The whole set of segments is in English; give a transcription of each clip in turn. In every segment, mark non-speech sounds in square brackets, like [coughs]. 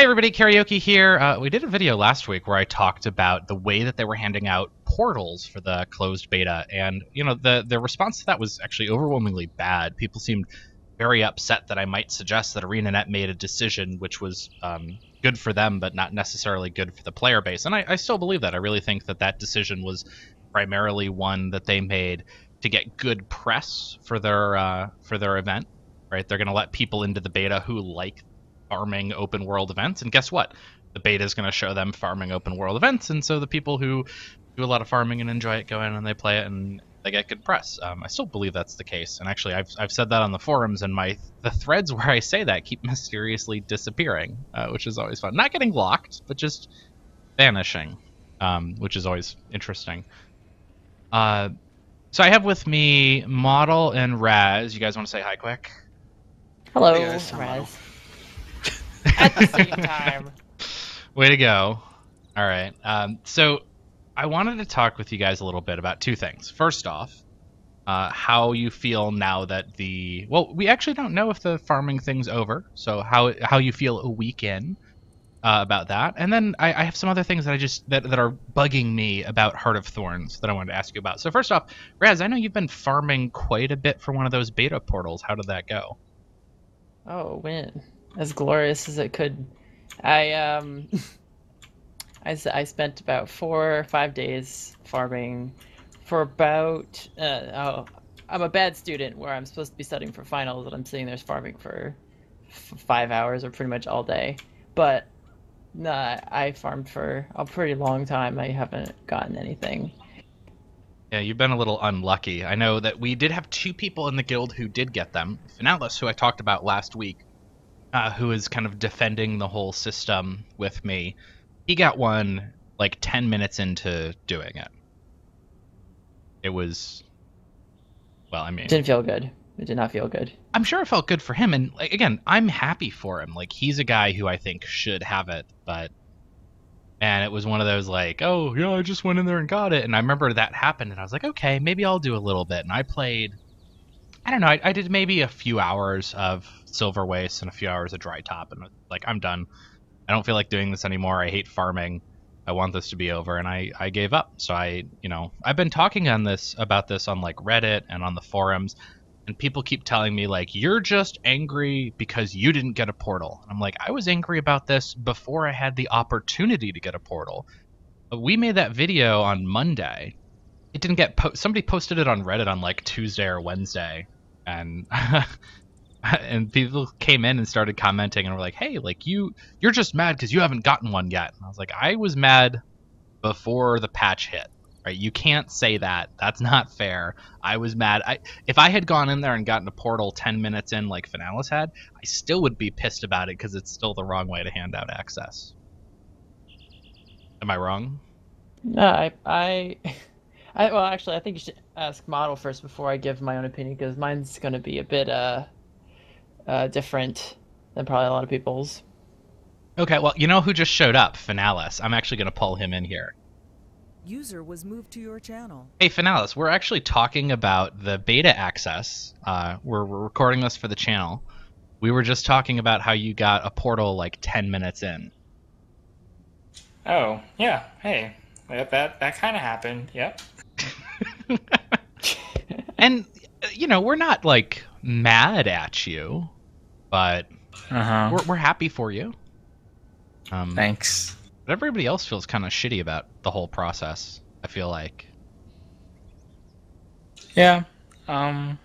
Hey everybody, karaoke here. Uh, we did a video last week where I talked about the way that they were handing out portals for the closed beta, and you know the the response to that was actually overwhelmingly bad. People seemed very upset that I might suggest that ArenaNet made a decision which was um, good for them, but not necessarily good for the player base. And I, I still believe that. I really think that that decision was primarily one that they made to get good press for their uh, for their event. Right, they're going to let people into the beta who like farming open world events. And guess what? The beta is going to show them farming open world events, and so the people who do a lot of farming and enjoy it go in and they play it and they get good press. Um, I still believe that's the case, and actually, I've, I've said that on the forums, and my the threads where I say that keep [laughs] mysteriously disappearing, uh, which is always fun. Not getting locked, but just vanishing, um, which is always interesting. Uh, so I have with me Mottle and Razz. You guys want to say hi quick? Hello, Hey guys, Razz. [laughs] At the same time. Way to go. All right. Um, so I wanted to talk with you guys a little bit about two things. First off, uh, how you feel now that the well, we actually don't know if the farming thing's over. So how how you feel a week in uh, about that, and then I, I have some other things that I just that, that are bugging me about Heart of Thorns that I wanted to ask you about. So first off, Razz, I know you've been farming quite a bit for one of those beta portals. How did that go? Oh, win. As glorious as it could. I, um. [laughs] I, I spent about four or five days farming for about. Uh, oh, I'm a bad student where I'm supposed to be studying for finals, and I'm sitting there farming for f- five hours or pretty much all day. But nah, I farmed for a pretty long time. I haven't gotten anything. Yeah, you've been a little unlucky. I know that we did have two people in the guild who did get them. Finales, who I talked about last week, uh, who is kind of defending the whole system with me, he got one like 10 minutes into doing it. It was. Well, I mean. It didn't feel good. It did not feel good. I'm sure it felt good for him, and like, again, I'm happy for him. Like he's a guy who I think should have it, but and it was one of those like, oh, yeah, I just went in there and got it, and I remember that happened, and I was like, okay, maybe I'll do a little bit, and I played. I don't know. I, I did maybe a few hours of Silver Waste and a few hours of Dry Top, and like I'm done. I don't feel like doing this anymore. I hate farming. I want this to be over, and I I gave up. So I you know I've been talking on this about this on like Reddit and on the forums, and people keep telling me like you're just angry because you didn't get a portal. I'm like I was angry about this before I had the opportunity to get a portal. We made that video on Monday. It didn't get po- somebody posted it on Reddit on like Tuesday or Wednesday, and [laughs] and people came in and started commenting and were like, "Hey, like you you're just mad because you haven't gotten one yet." And I was like, "I was mad before the patch hit." Right? You can't say that. That's not fair. I was mad. I if I had gone in there and gotten a portal 10 minutes in like Finales had, I still would be pissed about it because it's still the wrong way to hand out access. Am I wrong? No, I, I, [laughs] I, well, actually, I think you should ask Mottle first before I give my own opinion because mine's going to be a bit, uh, uh, different than probably a lot of people's. Okay, well, you know who just showed up? Finales. I'm actually going to pull him in here. User was moved to your channel. Hey, Finales, we're actually talking about the beta access. Uh, we're, we're recording this for the channel. We were just talking about how you got a portal like 10 minutes in. Oh, yeah. Hey, that that, that kind of happened. Yep. [laughs] And, you know, we're not like mad at you, but Uh huh. we're, we're happy for you. Um, Thanks. but everybody else feels kind of shitty about the whole process, I feel like. Yeah. Um.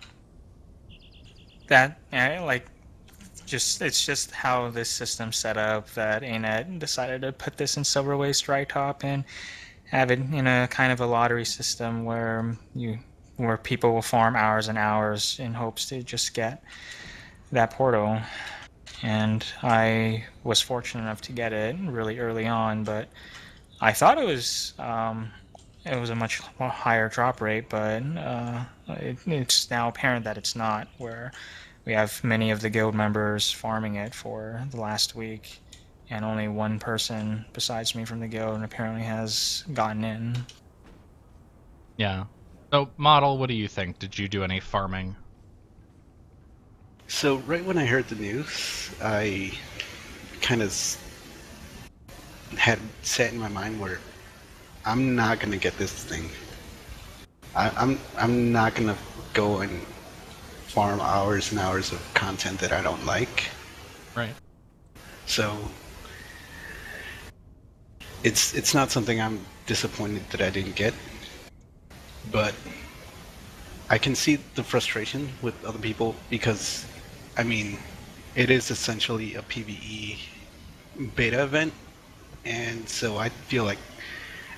That yeah, like, just it's just how this system's set up that ANET decided to put this in Silver Waste Dry Top and have it in a kind of a lottery system where you where people will farm hours and hours in hopes to just get that portal. And I was fortunate enough to get it really early on, but I thought it was um, it was a much higher drop rate, but uh, it, it's now apparent that it's not. Where we have many of the guild members farming it for the last week, and only one person besides me from the guild apparently has gotten in. Yeah. So, Mottle, what do you think? Did you do any farming? So right when I heard the news, I kind of had set in my mind where I'm not gonna get this thing. I, I'm I'm not gonna go and farm hours and hours of content that I don't like. Right. So it's it's not something I'm disappointed that I didn't get, but I can see the frustration with other people because, I mean, it is essentially a PVE beta event, and so I feel like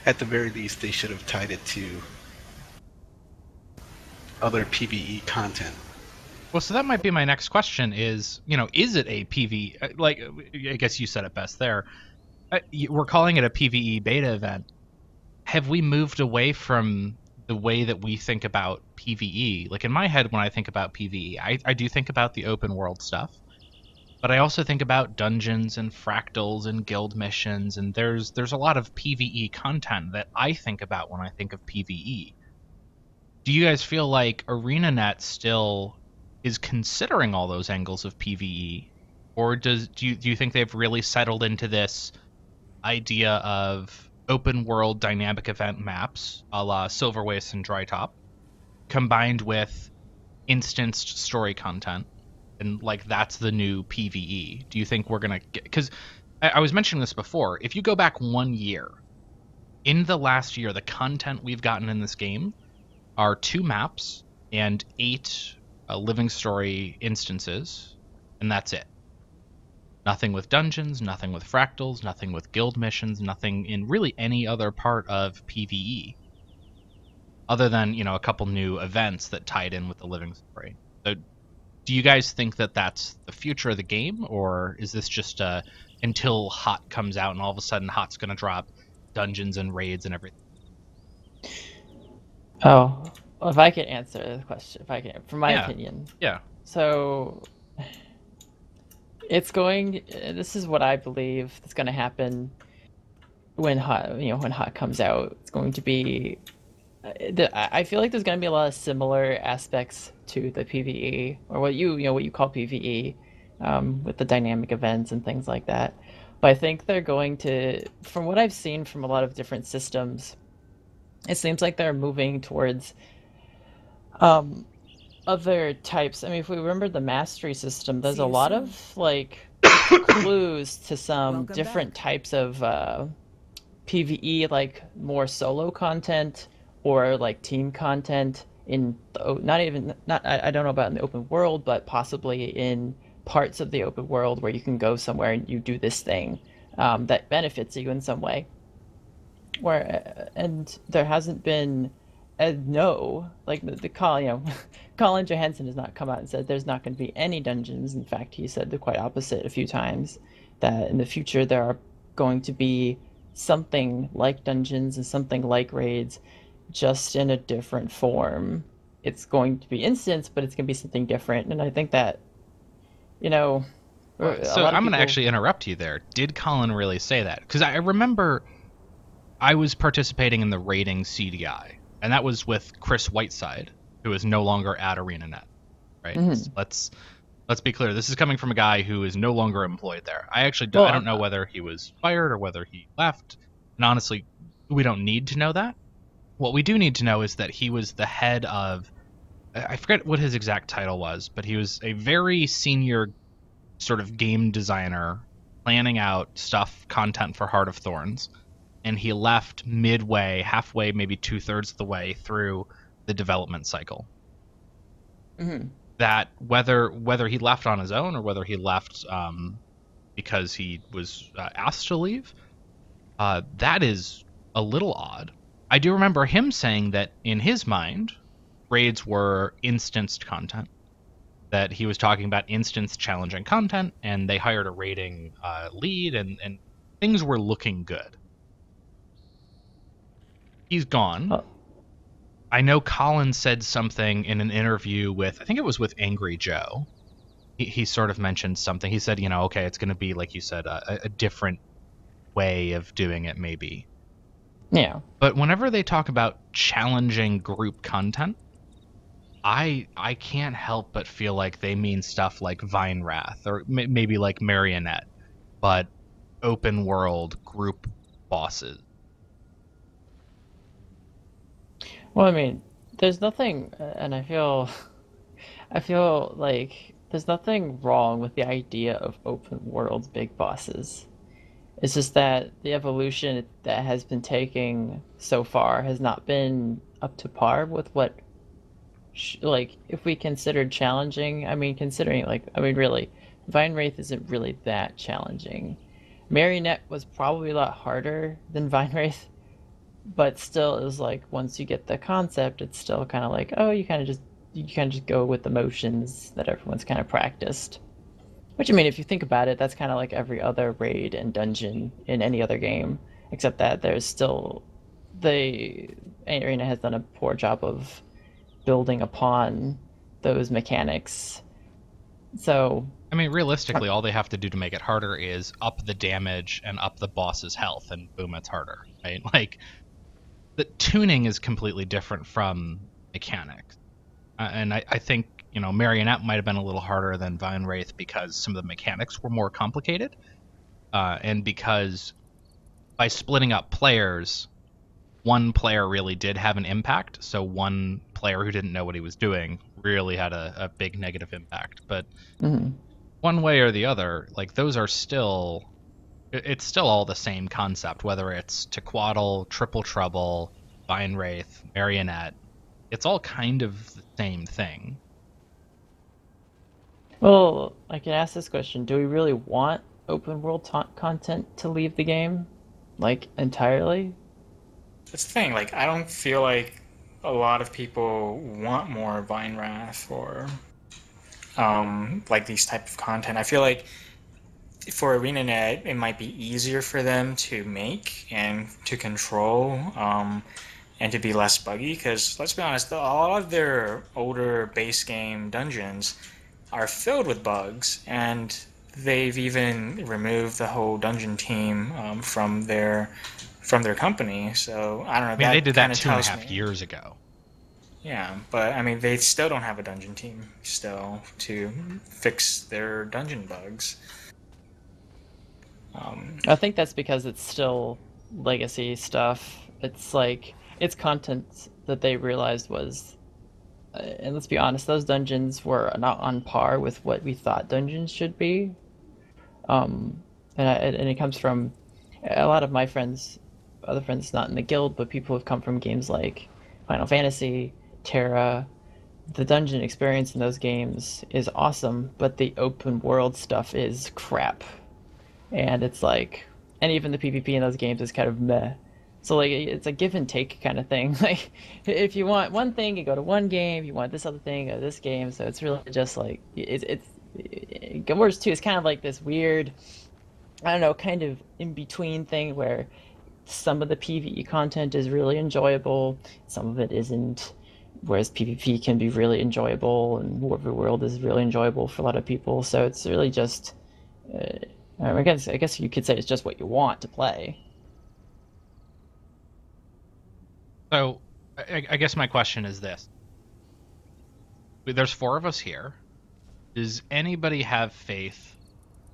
at the very least they should have tied it to other PVE content. Well, so that might be my next question is, you know, is it a PV like I guess you said it best there. Uh, We're calling it a PVE beta event. Have we moved away from the way that we think about PVE? Like in my head when I think about PVE, I, I do think about the open world stuff. But I also think about dungeons and fractals and guild missions and there's there's a lot of PVE content that I think about when I think of PVE. Do you guys feel like ArenaNet still is considering all those angles of PVE, or does do you do you think they've really settled into this idea of open world dynamic event maps, a la Silver Waste and Dry Top, combined with instanced story content, and like that's the new PVE? Do you think we're gonna get? Because I, I was mentioning this before. If you go back one year, in the last year, the content we've gotten in this game are two maps and eight uh, living story instances, and that's it. Nothing with dungeons, nothing with fractals, nothing with guild missions, nothing in really any other part of PvE. Other than, you know, a couple new events that tied in with the living story. So, do you guys think that that's the future of the game, or is this just uh, until Hot comes out and all of a sudden Hot's going to drop dungeons and raids and everything? Oh, well, if I could answer the question, if I can, from my Yeah. opinion. Yeah. So it's going. This is what I believe is going to happen when hot. You know, when hot comes out, it's going to be. uh, I feel like there's going to be a lot of similar aspects to the PVE or what you you know what you call PVE, um, with the dynamic events and things like that. But I think they're going to, from what I've seen from a lot of different systems, it seems like they're moving towards um, other types. I mean, if we remember the mastery system, there's a lot soon. of like [coughs] clues to some Welcome different back. types of uh, PVE, like more solo content or like team content in the, not even not I, I don't know about in the open world, but possibly in parts of the open world where you can go somewhere and you do this thing um, that benefits you in some way. Where uh, and there hasn't been a no like the, the call you know [laughs] Colin Johanson has not come out and said there's not going to be any dungeons. In fact, he said the quite opposite a few times that in the future there are going to be something like dungeons and something like raids, just in a different form. It's going to be instance, but it's going to be something different. And I think that, you know, a So I'm going to actually interrupt you there. Did Colin really say that? Because I remember I was participating in the raiding CDI, and that was with Chris Whiteside, who is no longer at ArenaNet. Right? Mhm. Let's let's be clear. This is coming from a guy who is no longer employed there. I actually don't, Well, I don't know whether he was fired or whether he left. And honestly, we don't need to know that. What we do need to know is that he was the head of I forget what his exact title was, but he was a very senior sort of game designer planning out stuff, content for Heart of Thorns, and he left midway, halfway, maybe two thirds of the way through the development cycle. Mhm. That whether whether he left on his own or whether he left um, because he was uh, asked to leave, uh, that is a little odd. I do remember him saying that in his mind, raids were instanced content that he was talking about instance challenging content and they hired a raiding uh, lead and, and things were looking good he's gone Oh. i know colin said something in an interview with i think it was with angry joe he, he sort of mentioned something he said you know okay it's going to be like you said a, a different way of doing it maybe Yeah. but whenever they talk about challenging group content, I I can't help but feel like they mean stuff like Vine Wraith or m- maybe like Marionette. But open world group bosses. Well, I mean, there's nothing, and I feel, [laughs] I feel like there's nothing wrong with the idea of open world big bosses. It's just that the evolution that has been taking so far has not been up to par with what, like, if we considered challenging. I mean, considering like, I mean, really, Vine Wraith isn't really that challenging. Marionette was probably a lot harder than Vine Wraith, but still is like once you get the concept, it's still kind of like oh, you kind of just you kind of just go with the motions that everyone's kind of practiced. Which I mean, if you think about it, that's kind of like every other raid and dungeon in any other game, except that there's still the arena has done a poor job of building upon those mechanics. So I mean, realistically, all they have to do to make it harder is up the damage and up the boss's health, and boom, it's harder, right? [laughs] Like, the tuning is completely different from mechanics. Uh, and I, I think, you know, Marionette might have been a little harder than Vine Wraith because some of the mechanics were more complicated. Uh, and because by splitting up players, one player really did have an impact. So one player who didn't know what he was doing really had a, a big negative impact. But mhm. one way or the other, like those are still it's still all the same concept, whether it's Tequatl, Triple Trouble, Vine Wraith, Marionette. It's all kind of the same thing. Well, I can ask this question: Do we really want open world ta- content to leave the game, like entirely? That's the thing. Like, I don't feel like a lot of people want more Vine Wraith or um, like these type of content. I feel like for ArenaNet, it might be easier for them to make and to control um, and to be less buggy. Because let's be honest, a lot of their older base game dungeons are filled with bugs, and they've even removed the whole dungeon team um, from their from their company. So I don't know. I mean, they did that two and a half me- years ago. Yeah, but I mean, they still don't have a dungeon team still to fix their dungeon bugs. Um, I think that's because it's still legacy stuff. It's like it's content that they realized was, uh, and let's be honest, those dungeons were not on par with what we thought dungeons should be. Um, and I, and it comes from a lot of my friends, other friends not in the guild, but people who've come from games like Final Fantasy, TERA. The dungeon experience in those games is awesome, but the open world stuff is crap and it's like and even the pvp in those games is kind of meh. So like it's a give and take kind of thing. [laughs] Like if you want one thing you go to one game. You want this other thing go this game. So it's really just like it's it's Guild Wars 2 is kind of like this weird i don't know kind of in between thing where some of the pve content is really enjoyable some of it isn't whereas pvp can be really enjoyable and war of the world is really enjoyable for a lot of people. So it's really just uh, I guess I guess you could say it's just what you want to play. So, I, I guess my question is this: There's four of us here. Does anybody have faith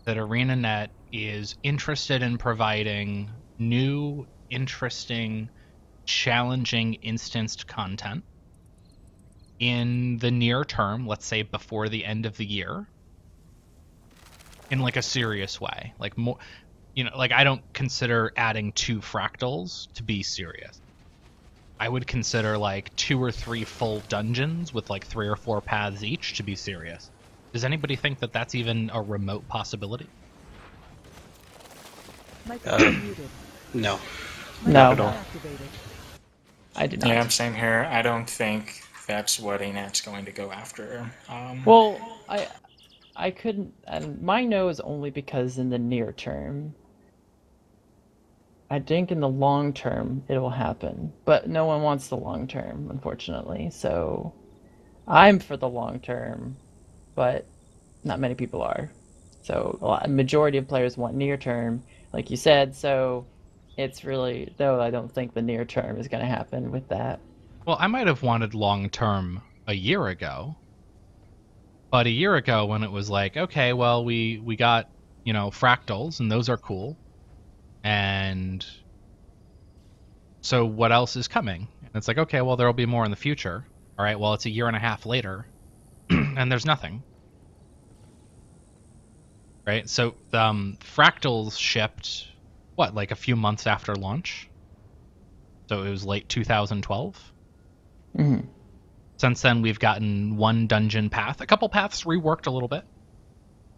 that ArenaNet is interested in providing new, interesting, challenging instanced content in the near term? Let's say before the end of the year, in like a serious way, like more. You know, like I don't consider adding two fractals to be serious. I would consider like two or three full dungeons with like three or four paths each to be serious. Does anybody think that that's even a remote possibility? Microphone muted. No. No. Microphone activated. I do not. yeah, same here. I don't think that's what ANET's going to go after. Um, Well, I I couldn't and my no is only because in the near term. I think in the long term it will happen, but no one wants the long term, unfortunately. So I'm for the long term, but not many people are. So a lot, majority of players want near term, like you said. So it's really though I don't think the near term is going to happen with that. Well, I might have wanted long term a year ago. But a year ago when it was like, okay, well we we got, you know, fractals and those are cool. And so what else is coming? And it's like, okay, well, there will be more in the future. All right, well, it's a year and a half later, [clears throat] and there's nothing. Right? So um, Fractals shipped, what, like a few months after launch? So it was late 2012. hmm Since then, we've gotten one dungeon path, a couple paths reworked a little bit,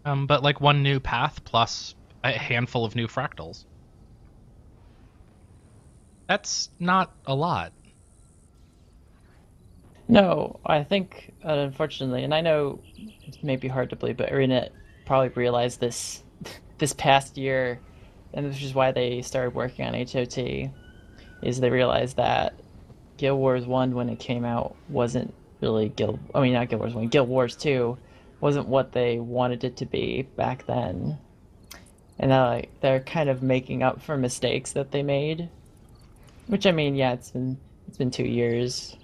um, but like one new path plus a handful of new fractals. That's not a lot. No, I think uh, unfortunately, and I know it may be hard to believe, but Arena probably realized this [laughs] this past year, and this is why they started working on HOT, is they realized that Guild Wars One when it came out wasn't really Guild. I mean, not Guild Wars One, Guild Wars Two wasn't what they wanted it to be back then, and now like, they're kind of making up for mistakes that they made. Which I mean, yeah, it's been it's been two years.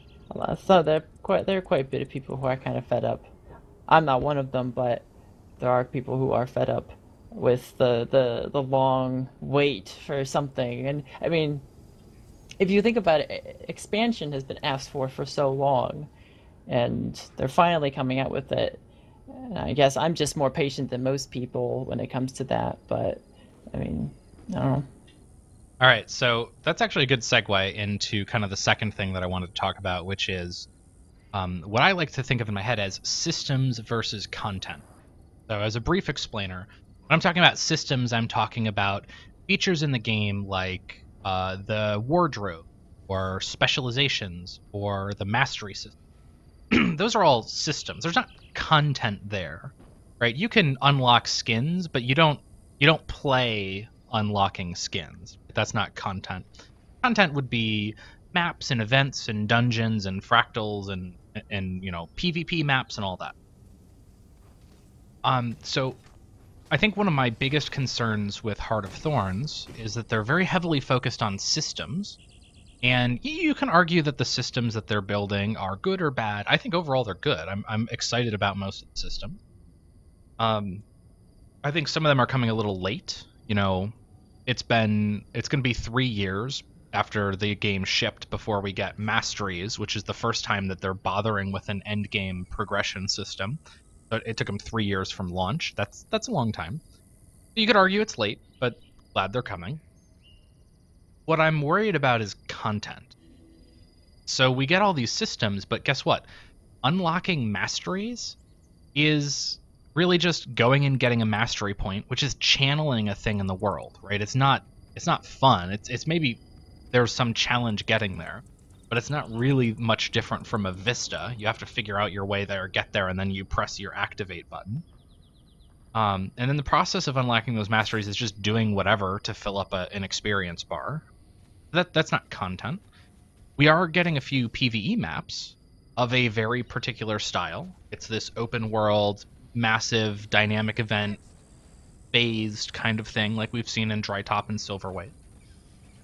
So there quite there are quite a bit of people who are kind of fed up. I'm not one of them, but there are people who are fed up with the the the long wait for something. And I mean, if you think about it, expansion has been asked for for so long, and they're finally coming out with it. And I guess I'm just more patient than most people when it comes to that. But I mean, I don't know. All right, so that's actually a good segue into kind of the second thing that I wanted to talk about, which is um, what I like to think of in my head as systems versus content. So, as a brief explainer, when I'm talking about systems, I'm talking about features in the game like uh, the wardrobe, or specializations, or the mastery system. [clears throat] Those are all systems. There's not content there, right? You can unlock skins, but you don't you don't play unlocking skins. That's not content. Content would be maps and events and dungeons and fractals and and you know PvP maps and all that. Um, so I think one of my biggest concerns with Heart of Thorns is that they're very heavily focused on systems. And you can argue that the systems that they're building are good or bad. I think overall they're good. I'm, I'm excited about most of the system. Um, I think some of them are coming a little late. You know, it's been it's going to be three years after the game shipped before we get masteries, which is the first time that they're bothering with an end game progression system. It took them three years from launch. That's that's a long time. You could argue it's late, but glad they're coming. What I'm worried about is content. So we get all these systems, but guess what? Unlocking masteries is really just going and getting a mastery point, which is channeling a thing in the world, right? It's not it's not fun. It's it's maybe there's some challenge getting there, but it's not really much different from a vista. You have to figure out your way there, get there, and then you press your activate button. Um, and then the process of unlocking those masteries is just doing whatever to fill up a, an experience bar. That that's not content. We are getting a few PVE maps of a very particular style. It's this open world, massive dynamic event, phased kind of thing like we've seen in Dry Top and Silver Waste.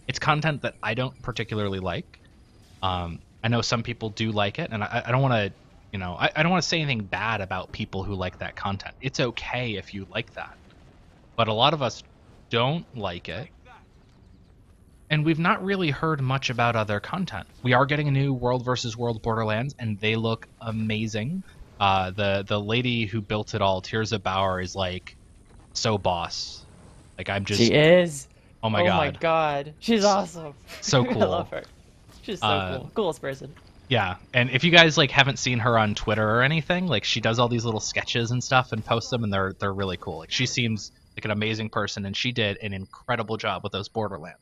It's content that I don't particularly like. Um, I know some people do like it, and I, I don't want to, you know, I, I don't want to say anything bad about people who like that content. It's okay if you like that, but a lot of us don't like it, and we've not really heard much about other content. We are getting a new World versus World Borderlands, and they look amazing. Uh, the the lady who built it all, Tirza Bauer, is like so boss. Like I'm just, she is. oh my oh god, Oh my god, she's awesome. So cool. [laughs] I love her. She's so Uh, cool. Coolest person. Yeah, and if you guys like haven't seen her on Twitter or anything, like she does all these little sketches and stuff and posts them, and they're they're really cool. Like she seems like an amazing person, and she did an incredible job with those Borderlands.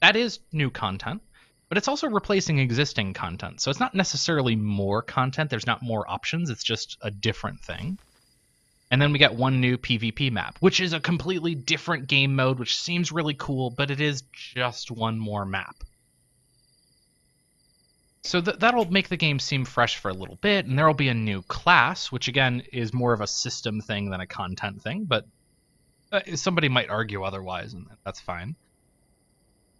That is new content, but it's also replacing existing content. So it's not necessarily more content. There's not more options. It's just a different thing. And then we get one new PvP map, which is a completely different game mode, which seems really cool, but it is just one more map. So th- that'll make the game seem fresh for a little bit, and there will be a new class, which again is more of a system thing than a content thing, but uh, somebody might argue otherwise, and that's fine.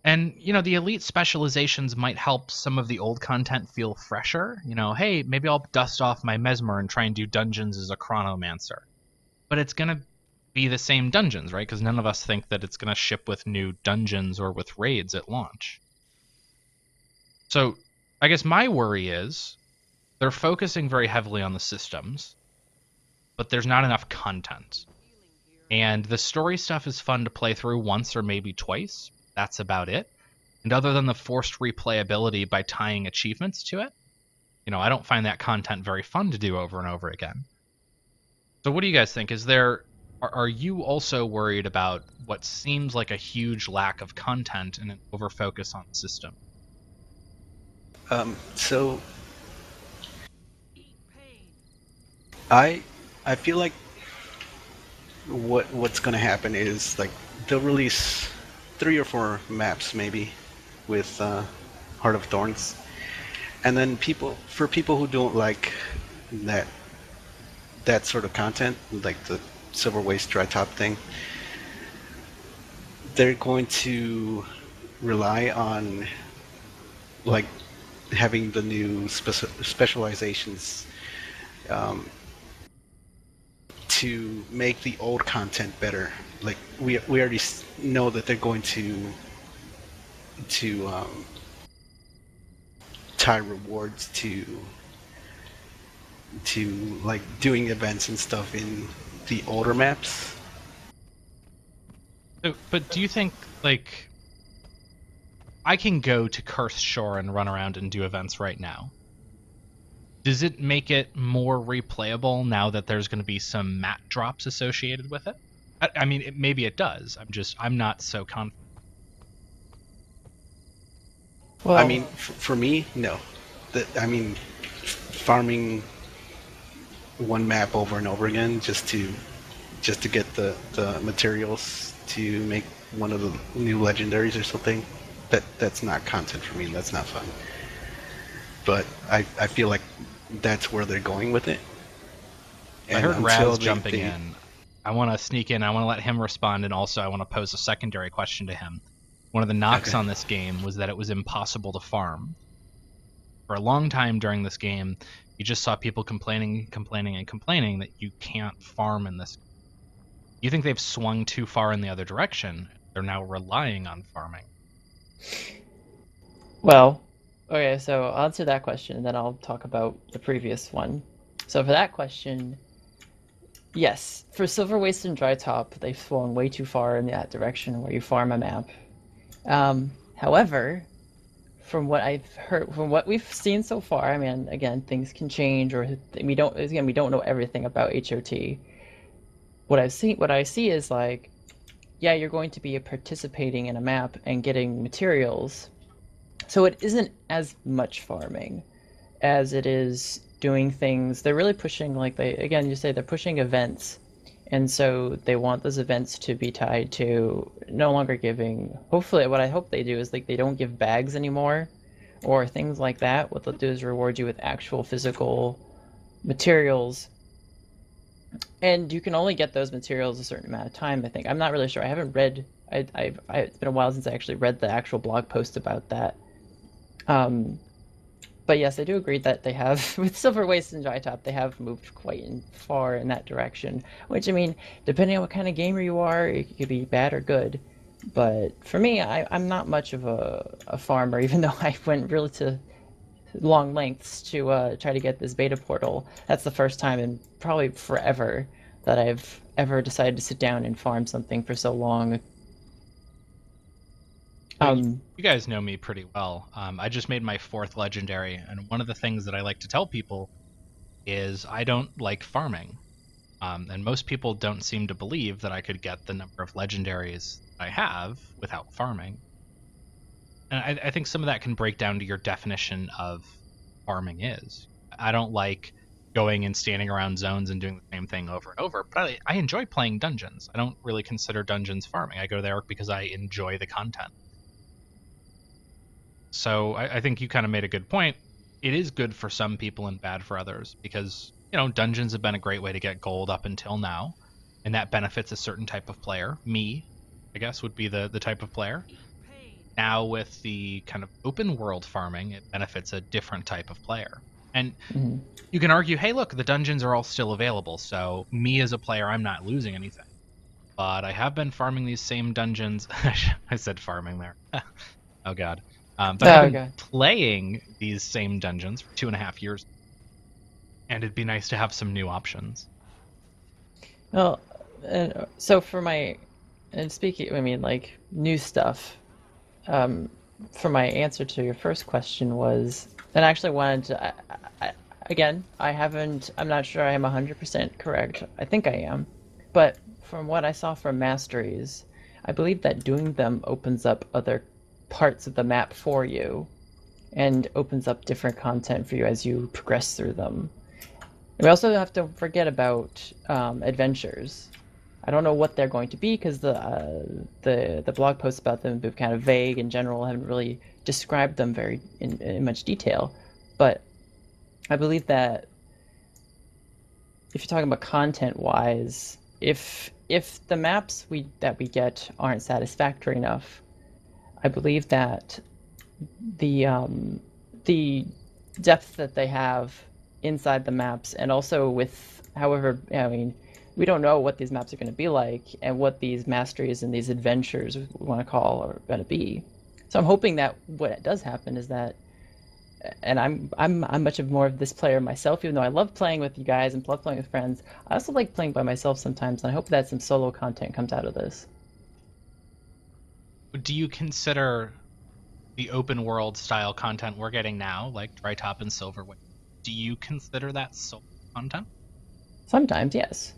And, you know, the elite specializations might help some of the old content feel fresher. You know, hey, maybe I'll dust off my Mesmer and try and do dungeons as a Chronomancer. But it's going to be the same dungeons, right? Because none of us think that it's going to ship with new dungeons or with raids at launch. So, I guess my worry is they're focusing very heavily on the systems, but there's not enough content. And the story stuff is fun to play through once or maybe twice. That's about it. And other than the forced replayability by tying achievements to it, you know, I don't find that content very fun to do over and over again. So, what do you guys think? Is there are, are you also worried about what seems like a huge lack of content and an overfocus on system? Um, so I I feel like what what's gonna happen is like they'll release three or four maps maybe with uh, Heart of Thorns, and then people for people who don't like that that sort of content, like the Silver Waste Dry Top thing, they're going to rely on like having the new speci- specializations um, to make the old content better. Like we we already know that they're going to to um, tie rewards to to like doing events and stuff in the older maps. So, but do you think like I can go to Cursed Shore and run around and do events right now? Does it make it more replayable now that there's going to be some mat drops associated with it? I, I mean, it, maybe it does. I'm just I'm not so confident. Well, I mean, f- for me, no. That I mean, farming one map over and over again just to just to get the the materials to make one of the new legendaries or something. That that's not content for me. That's not fun. But I I feel like that's where they're going with it. I heard Razz jumping they- in. I want to sneak in. I want to let him respond, and also I want to pose a secondary question to him. One of the knocks Okay. on this game was that it was impossible to farm. For a long time during this game, you just saw people complaining, complaining, and complaining that you can't farm in this. You think they've swung too far in the other direction? They're now relying on farming. Well, okay, so I'll answer that question and then I'll talk about the previous one. So for that question, yes, for Silver Waste and Dry Top, they've flown way too far in that direction where you farm a map. Um, however, from what I've heard, from what we've seen so far, I mean, again, things can change, or we don't. Again, we don't know everything about HOT. What I've seen, what I see is like, yeah, you're going to be participating in a map and getting materials, so it isn't as much farming as it is doing things. They're really pushing, like they again, you say they're pushing events, and so they want those events to be tied to no longer giving. Hopefully, what I hope they do is like they don't give bags anymore, or things like that. What they'll do is reward you with actual physical materials. And you can only get those materials a certain amount of time. I think I'm not really sure. I haven't read. I, I've, I, it's been a while since I actually read the actual blog post about that. Um, but yes, I do agree that they have [laughs] with Silver Waste and Dry Top, they have moved quite in, far in that direction. Which I mean, depending on what kind of gamer you are, it could be bad or good. But for me, I, I'm not much of a, a farmer, [laughs] even though I went really to long lengths to uh, try to get this beta portal. That's the first time in probably forever that I've ever decided to sit down and farm something for so long. Um, You guys know me pretty well. Um, I just made my fourth legendary, and one of the things that I like to tell people is I don't like farming. Um, and most people don't seem to believe that I could get the number of legendaries I have without farming. And I, I think some of that can break down to your definition of farming is. I don't like going and standing around zones and doing the same thing over and over, but I, I enjoy playing dungeons. I don't really consider dungeons farming. I go there because I enjoy the content. So I, I think you kind of made a good point. It is good for some people and bad for others because you know dungeons have been a great way to get gold up until now, and that benefits a certain type of player. Me, I guess, would be the the type of player. Now with the kind of open world farming, it benefits a different type of player. And mhm. you can argue, hey, look, the dungeons are all still available, so me as a player, I'm not losing anything. but I have been farming these same dungeons. [laughs] I said farming there. [laughs] oh god. Um, but Oh, I've been okay. playing these same dungeons for two and a half years, and it'd be nice to have some new options. Well, and so for my, and speaking, I mean, like new stuff. Um, for my answer to your first question was, and I actually wanted to. I, I, again, I haven't. I'm not sure I am 100% correct. I think I am, but from what I saw from masteries, I believe that doing them opens up other parts of the map for you, and opens up different content for you as you progress through them. We also have to forget about um, adventures. I don't know what they're going to be because the uh, the the blog posts about them have been kind of vague in general. haven't really described them very in, in much detail. But I believe that if you're talking about content wise, if if the maps we that we get aren't satisfactory enough, I believe that the um, the depth that they have inside the maps and also with however I mean we don't know what these maps are going to be like and what these masteries and these adventures we want to call are going to be. So I'm hoping that what does happen is that and I'm I'm I'm much of more of this player myself even though I love playing with you guys and love playing with friends. I also like playing by myself sometimes and I hope that some solo content comes out of this. Do you consider the open world style content we're getting now, like Dry Top and Silver Waste? Do you consider that solo content? Sometimes, yes.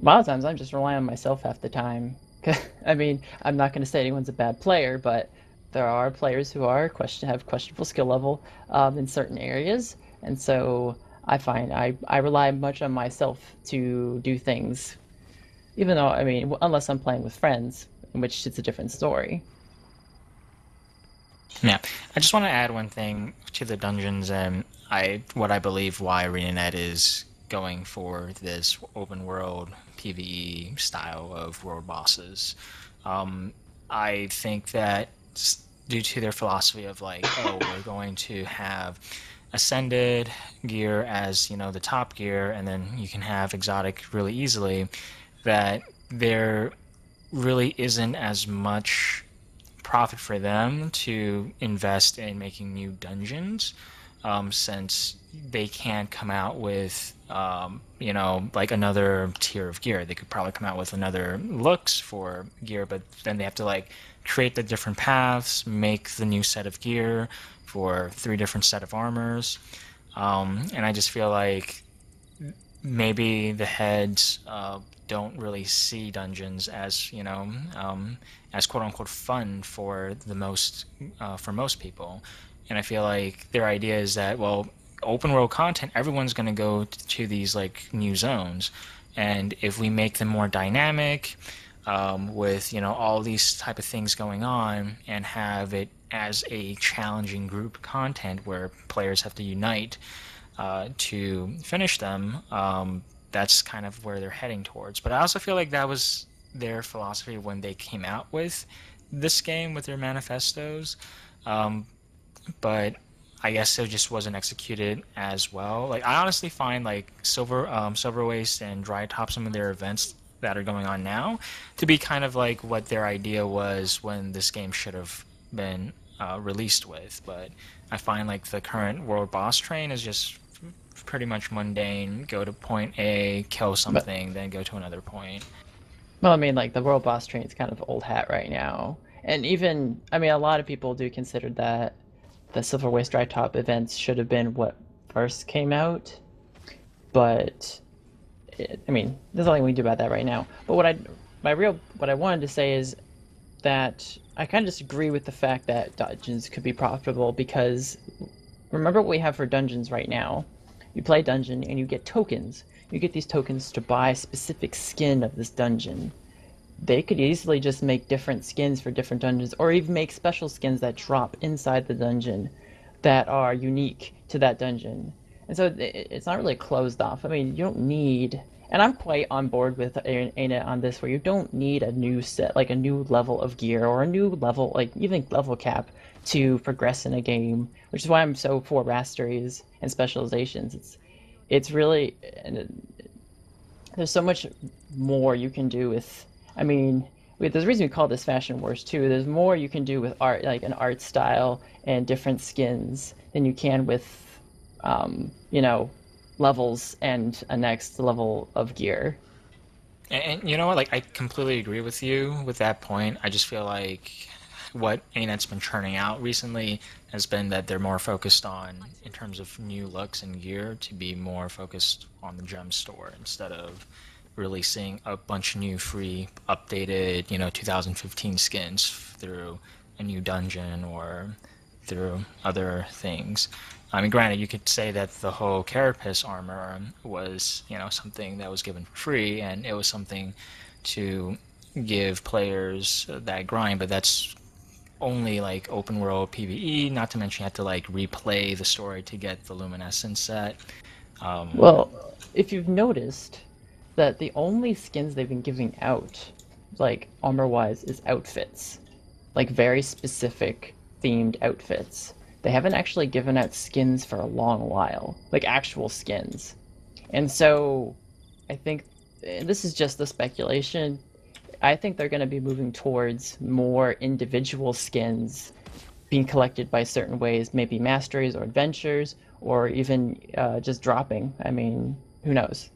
A lot of times I'm just relying on myself half the time. [laughs] I mean, I'm not going to say anyone's a bad player, but there are players who are question have questionable skill level um, in certain areas, and so I find I, I rely much on myself to do things, even though I mean, unless I'm playing with friends, in which it's a different story. Yeah, I just want to add one thing to the dungeons and I what I believe why ArenaNet is going for this open world PVE style of world bosses. Um, I think that due to their philosophy of like, [coughs] oh, we're going to have ascended gear as you know the top gear, and then you can have exotic really easily. That there really isn't as much profit for them to invest in making new dungeons um, since they can't come out with um, you know like another tier of gear. They could probably come out with another looks for gear but then they have to like create the different paths make the new set of gear for three different set of armors. Um, and i just feel like maybe the heads uh, don't really see dungeons as you know um, as quote unquote fun for the most uh, for most people. And i feel like their idea is that well open world content everyone's going to go to these like new zones and if we make them more dynamic um, with you know all these type of things going on and have it as a challenging group content where players have to unite uh, to finish them, um, that's kind of where they're heading towards. But I also feel like that was their philosophy when they came out with this game with their manifestos. Um, but I guess it just wasn't executed as well. Like I honestly find like Silver um, Silver Waste and Dry Top some of their events that are going on now to be kind of like what their idea was when this game should have been uh, released with. But I find like the current world boss train is just pretty much mundane. Go to point A, kill something, then go to another point. Well, I mean, like the world boss train is kind of old hat right now, and even I mean, a lot of people do consider that the Silver Waste Dry Top events should have been what first came out, but it, I mean, there's nothing we can do about that right now. But what I, my real, what I wanted to say is that I kind of disagree with the fact that dungeons could be profitable because remember what we have for dungeons right now. You play dungeon and you get tokens. You get these tokens to buy a specific skin of this dungeon. They could easily just make different skins for different dungeons, or even make special skins that drop inside the dungeon that are unique to that dungeon. And so it- it's not really closed off. I mean, you don't need, and I'm quite on board with Ana on this, where you don't need a new set, like a new level of gear or a new level, like even level cap to progress in a game, which is why I'm so for masteries and specializations. It's it's really and it- there's so much more you can do with. I mean, we, there's a reason we call this fashion wars too. There's more you can do with art, like an art style and different skins, than you can with, um, you know, levels and a next level of gear. And, and you know what? Like, I completely agree with you with that point. I just feel like what ANET's been churning out recently has been that they're more focused on, in terms of new looks and gear, to be more focused on the gem store instead of releasing a bunch of new free, updated, you know, 2015 skins through a new dungeon or through other things. I mean, granted, you could say that the whole Carapace armor was, you know, something that was given for free, and it was something to give players that grind, but that's only like open world PVE. Not to mention you have to like replay the story to get the luminescence set. Um, Well, if you've noticed that the only skins they've been giving out, like armor wise, is outfits. Like very specific themed outfits. They haven't actually given out skins for a long while, like actual skins. And so I think and this is just the speculation. I think they're going to be moving towards more individual skins being collected by certain ways, maybe masteries or adventures, or even uh, just dropping. I mean, who knows?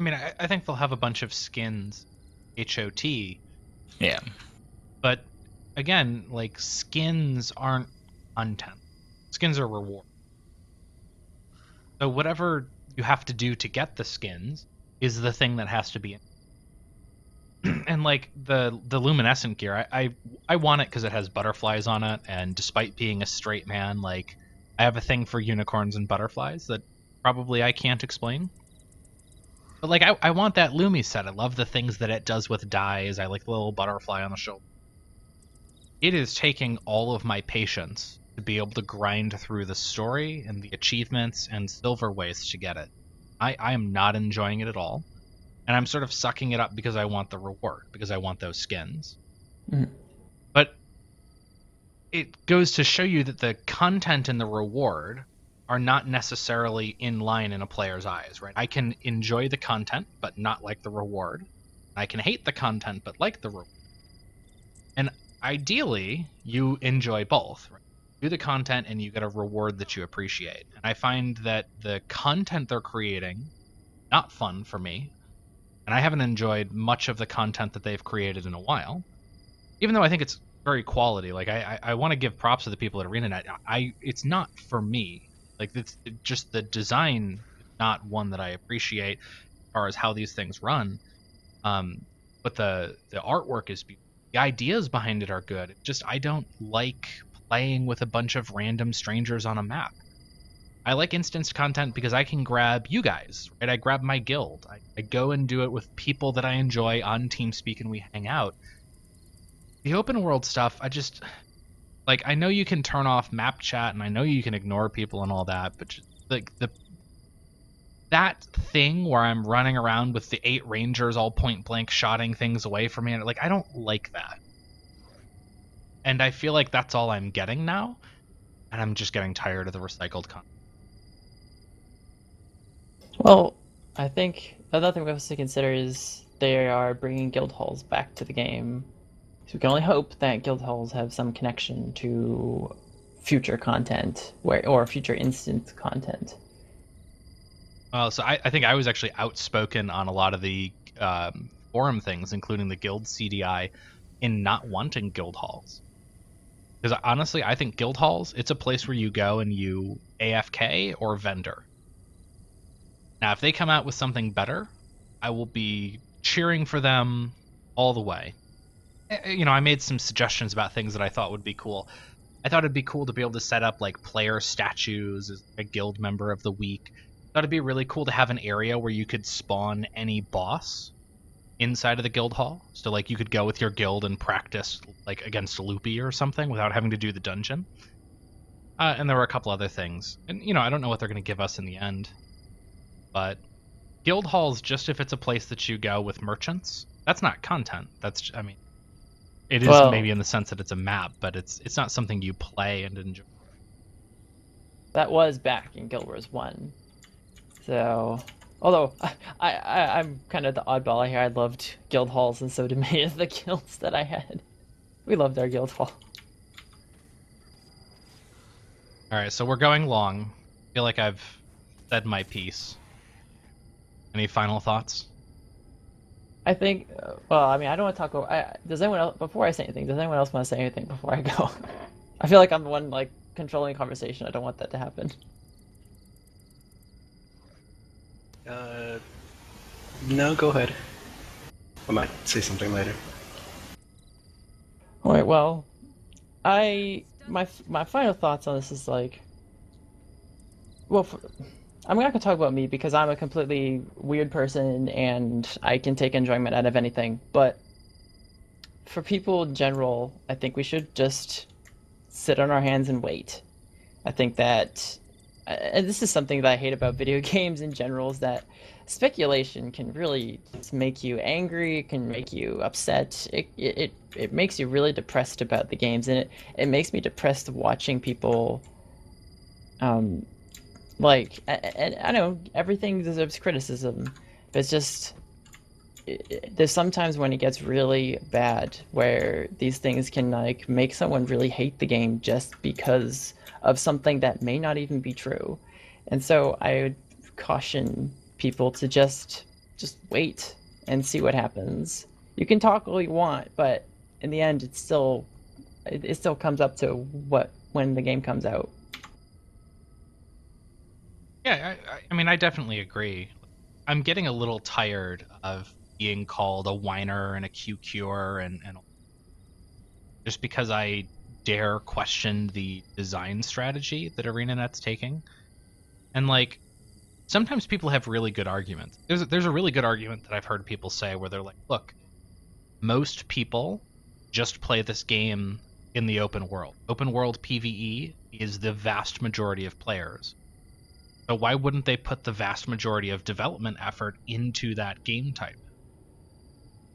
I mean, I, I think they'll have a bunch of skins, HOT, yeah. but again, like skins aren't content. Skins are reward. So whatever you have to do to get the skins is the thing that has to be in. [clears throat] and like the the luminescent gear, I I, I want it because it has butterflies on it, and despite being a straight man, like I have a thing for unicorns and butterflies that probably I can't explain. But like I, I want that Lumi set. I love the things that it does with dyes. I like the little butterfly on the shoulder. It is taking all of my patience to be able to grind through the story and the achievements and Silver Waste to get it. I, I am not enjoying it at all. And I'm sort of sucking it up because I want the reward, because I want those skins. Mhm. But it goes to show you that the content and the reward are not necessarily in line in a player's eyes, right? I can enjoy the content but not like the reward. I can hate the content but like the reward. And ideally, you enjoy both. Right? Do the content and you get a reward that you appreciate. And I find that the content they're creating not fun for me. And I haven't enjoyed much of the content that they've created in a while. Even though I think it's very quality. Like I, I, I want to give props to the people at ArenaNet. I it's not for me. Like it's it- just the design not one that I appreciate as far as how these things run. Um, but the the artwork is the ideas behind it are good. Just I don't like playing with a bunch of random strangers on a map. I like instance content because I can grab you guys, right? I grab my guild. I, I go and do it with people that I enjoy on TeamSpeak and we hang out. The open world stuff, I just like I know you can turn off map chat and I know you can ignore people and all that, but just, like the that thing where I'm running around with the eight rangers all point blank shotting things away from me, and like I don't like that. And I feel like that's all I'm getting now, and I'm just getting tired of the recycled content. Well, I think another thing we have to consider is they are bringing guild halls back to the game. So we can only hope that guild halls have some connection to future content, where or future instant content. Well, so I, I think I was actually outspoken on a lot of the um, forum things, including the guild CDI, in not wanting guild halls. Because honestly, I think guild halls it's a place where you go and you AFK or vendor. Now, if they come out with something better, I will be cheering for them all the way. Eh, You know, I made some suggestions about things that I thought would be cool. I thought it'd be cool to be able to set up like player statues as a guild member of the week. Thought it'd be really cool to have an area where you could spawn any boss inside of the guild hall. So like you could go with your guild and practice like against Lupi or something without having to do the dungeon. Uh, and there were a couple other things, and you know I don't know what they're going to give us in the end, but guild halls just if it's a place that you go with merchants. That's not content. That's I mean, it is Well- maybe in the sense that it's a map, but it's it's not something you play and enjoy. That was back in Guild Wars One. So Although [laughs] I, I, I'm kind of the oddball here. I loved guild halls, and so did [laughs] many of the guilds that I had. We loved our guild hall. All right, so we're going long. I feel like I've said my piece. Any final thoughts? I think. Well, I mean, I don't want to talk. Over, I, does anyone else before I say anything? Does anyone else want to say anything before I go? [laughs] I feel like I'm the one like controlling the conversation. I don't want that to happen. Uh, no, go ahead. I might say something later. All right. Well, I my my final thoughts on this is like, well, for, I'm not gonna talk about me because I'm a completely weird person and I can take enjoyment out of anything. But for people in general, I think we should just sit on our hands and wait. I think that, and this is something that I hate about [laughs] video games in general, is that speculation can really make you angry, it can make you upset. It, it, it, it makes you really depressed about the games, and it, it makes me depressed watching people, um, like, and I know everything deserves criticism, but it's just, it- there's sometimes when it gets really bad where these things can like make someone really hate the game just because of something that may not even be true. And so I would caution people to just just wait and see what happens. You can talk all you want, but in the end, it's still it, it still comes up to what when the game comes out. Yeah, I, I- mean, I definitely agree. I'm getting a little tired of being called a whiner and a QQer and, and just because I dare question the design strategy that ArenaNet's taking. And like sometimes people have really good arguments. There's a, there's a really good argument that I've heard people say where they're like, "Look, most people just play this game in the open world. Open world PvE is the vast majority of players. So why wouldn't they put the vast majority of development effort into that game type?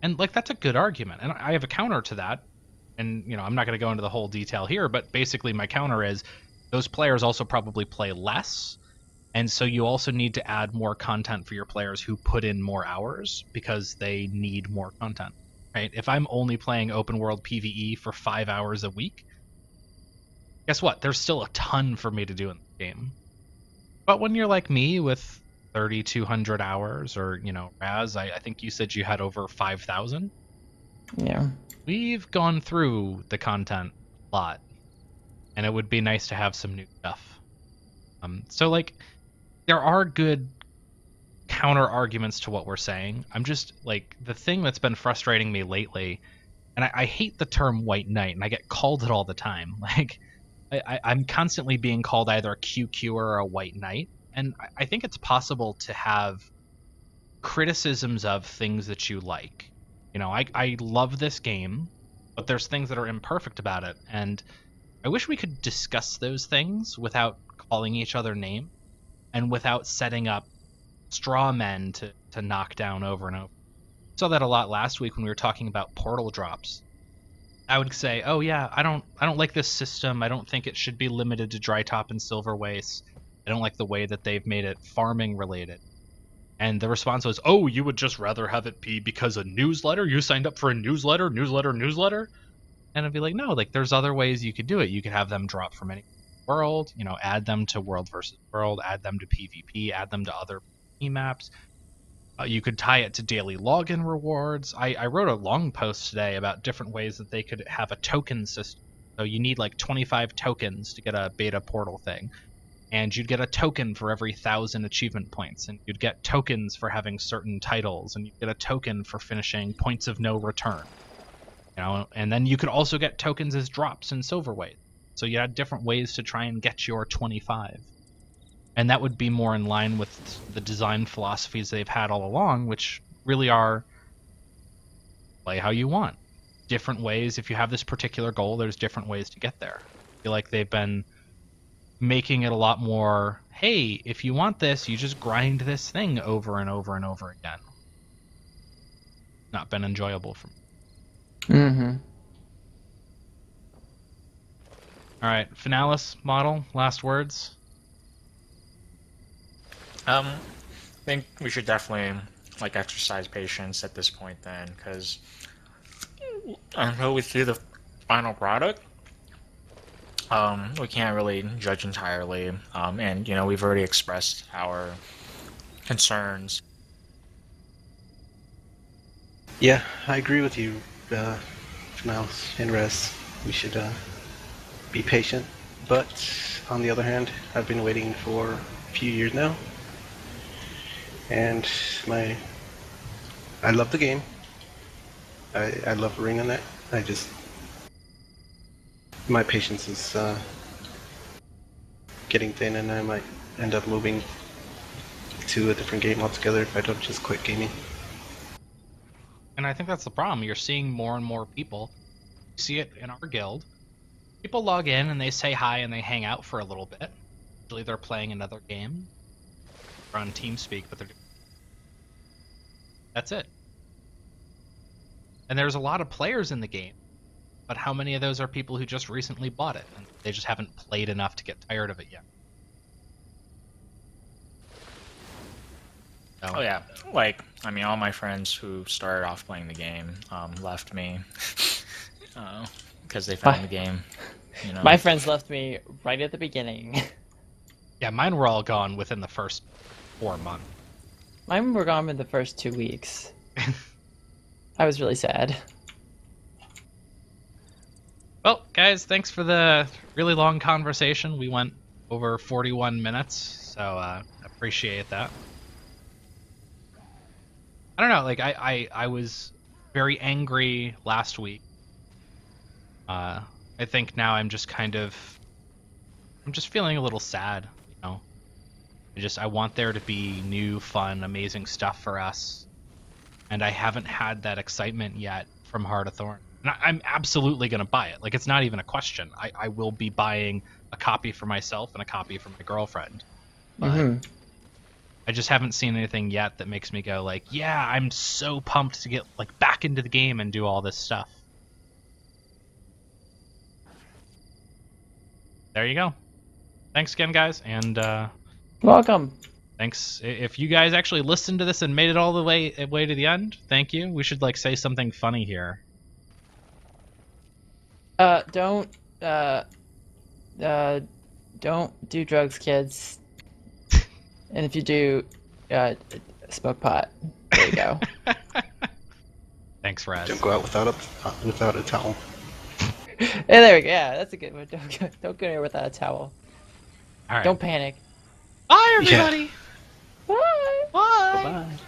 And like that's a good argument. And I have a counter to that. And you know, I'm not going to go into the whole detail here, but basically my counter is those players also probably play less. And so you also need to add more content for your players who put in more hours because they need more content. Right? If I'm only playing open world PvE for 5 hours a week, guess what? There's still a ton for me to do in the game. But when you're like me with 3,200 hours, or, you know, Razz, I, I think you said you had over 5,000. Yeah. We've gone through the content a lot, and it would be nice to have some new stuff. Um, so, like, there are good counter arguments to what we're saying. I'm just, like, the thing that's been frustrating me lately, and I, I hate the term white knight, and I get called it all the time. [laughs] Like, I, I, I'm constantly being called either a QQ or a white knight, and I, I think it's possible to have criticisms of things that you like. You know, I, I love this game, but there's things that are imperfect about it, and I wish we could discuss those things without calling each other name and without setting up straw men to, to knock down over and over. Saw that a lot last week when we were talking about portal drops. I would say, "Oh yeah, I don't I don't like this system. I don't think it should be limited to dry top and silver waste. I don't like the way that they've made it farming related." And the response was, "Oh, you would just rather have it be because a newsletter? You signed up for a newsletter, newsletter, newsletter?" And I'd be like, "No, like there's other ways you could do it. You could have them drop from any world, you know, add them to world versus world, add them to PvP, add them to other maps. Uh, you could tie it to daily login rewards. I, I wrote a long post today about different ways that they could have a token system. So you need like 25 tokens to get a beta portal thing. And you'd get a token for every thousand achievement points. And you'd get tokens for having certain titles. And you'd get a token for finishing points of no return. You know, and then you could also get tokens as drops in Silver Waste. So you had different ways to try and get your 25 and that would be more in line with the design philosophies they've had all along which really are play how you want. Different ways if you have this particular goal there's different ways to get there. I feel like they've been making it a lot more hey if you want this you just grind this thing over and over and over again. Not been enjoyable for me. Mm-hmm. all right Finales Mottle last words Um, think we should definitely like exercise patience at this point then, because until we see the final product, um, we can't really judge entirely. Um, and you know, we've already expressed our concerns. Yeah, I agree with you, uh, Finales and Razz. We should uh, be patient. But on the other hand, I've been waiting for a few years now, and my I love the game. I I love ArenaNet. I just my patience is uh, getting thin, and I might end up moving to a different game altogether if I don't just quit gaming. And I think that's the problem. You're seeing more and more people. You see it in our guild. People log in and they say hi and they hang out for a little bit. Usually they're playing another game. Or on TeamSpeak, but they're That's it. And there's a lot of players in the game. But how many of those are people who just recently bought it and they just haven't played enough to get tired of it yet? So, Oh yeah, like I mean, all my friends who started off playing the game um, left me [laughs] because they found My- the game. You know, My friends left me right at the beginning. [laughs] Yeah, mine were all gone within the first four months. Mine were gone in the first two weeks. [laughs] I was really sad. Well, guys, thanks for the really long conversation. We went over 41 minutes, so uh, appreciate that. I don't know, like I, I, I was very angry last week. Uh, I think now I'm just kind of, I'm just feeling a little sad. I just I want there to be new, fun, amazing stuff for us, and I haven't had that excitement yet from Heart of Thorn. And I, I'm absolutely gonna buy it. Like it's not even a question. I, I will be buying a copy for myself and a copy for my girlfriend. But Mhm. I just haven't seen anything yet that makes me go like, yeah, I'm so pumped to get like back into the game and do all this stuff. There you go. Thanks again, guys, and uh, Welcome. thanks if you guys actually listened to this and made it all the way way to the end. Thank you. We should like say something funny here. Uh, don't, uh, uh, don't do drugs, kids. [laughs] And if you do, uh, smoke pot. There you go. [laughs] Thanks, Razz. Don't go out without a uh, without a towel. [laughs] hey, there we go. Yeah, that's a good one. Don't go, don't go here without a towel. All right. Don't panic. Bye, Yeah. everybody. Bye. Bye. Bye.